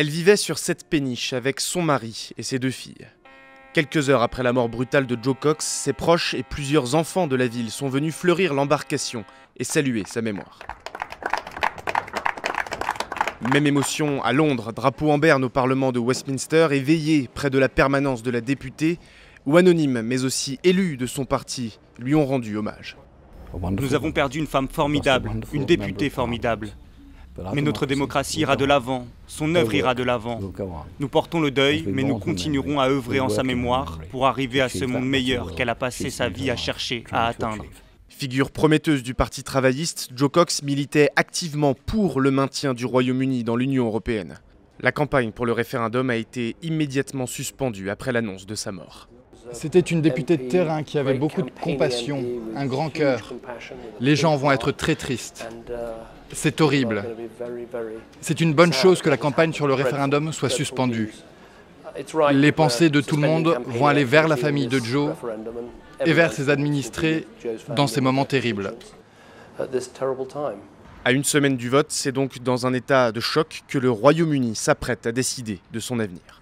Elle vivait sur cette péniche avec son mari et ses deux filles. Quelques heures après la mort brutale de Joe Cox, ses proches et plusieurs enfants de la ville sont venus fleurir l'embarcation et saluer sa mémoire. Même émotion à Londres, drapeau en berne au Parlement de Westminster et veillé près de la permanence de la députée, où anonymes mais aussi élus de son parti lui ont rendu hommage. Nous avons perdu une femme formidable, une députée formidable. Mais notre démocratie ira de l'avant, son œuvre ira de l'avant. Nous portons le deuil, mais nous continuerons à œuvrer en sa mémoire pour arriver à ce monde meilleur qu'elle a passé sa vie à chercher, à atteindre. Figure prometteuse du Parti travailliste, Joe Cox militait activement pour le maintien du Royaume-Uni dans l'Union européenne. La campagne pour le référendum a été immédiatement suspendue après l'annonce de sa mort. C'était une députée de terrain qui avait beaucoup de compassion, un grand cœur. Les gens vont être très tristes. C'est horrible. C'est une bonne chose que la campagne sur le référendum soit suspendue. Les pensées de tout le monde vont aller vers la famille de Joe et vers ses administrés dans ces moments terribles. À une semaine du vote, c'est donc dans un état de choc que le Royaume-Uni s'apprête à décider de son avenir.